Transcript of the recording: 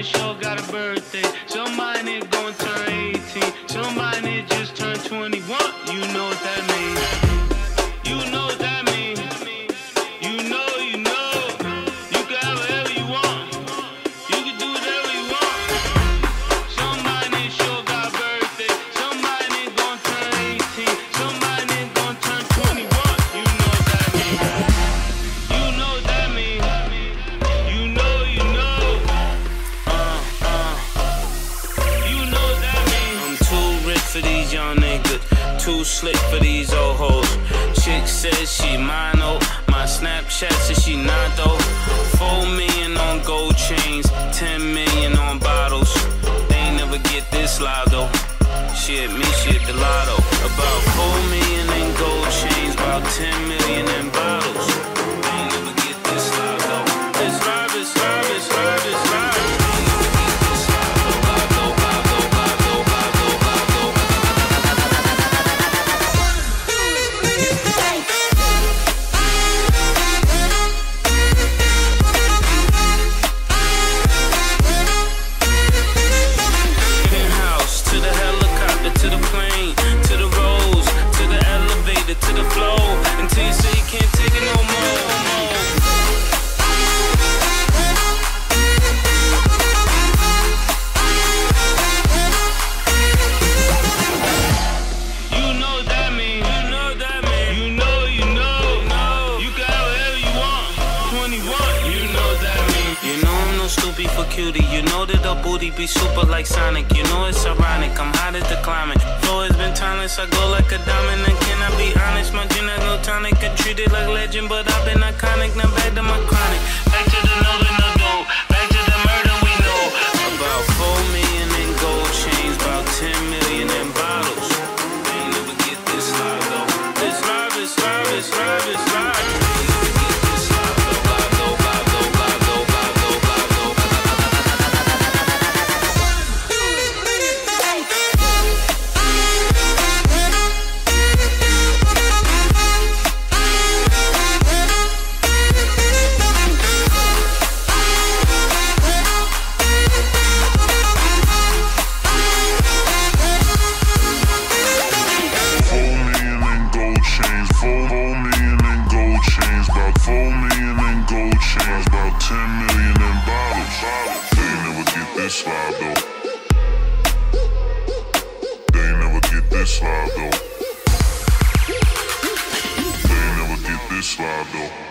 Sure got a birthday. Somebody turn 18. Somebody just turned 21. For these young niggas. Too slick for these old hoes. Chick says she mine, oh. My Snapchat says she not though. Four million on gold chains, ten million on bottles. They never get this live though. She hit me, shit, hit the lotto. About four million in gold chains, about ten million in bottles. Cutie. You know that the booty be super like Sonic. You know it's ironic. I'm hot as the climate. Flow has been timeless. I go like a diamond. And can I be honest? My gin has no tonic. I treat it like legend, but I've been iconic. Now back to my chronic. Live though. They never get this live though.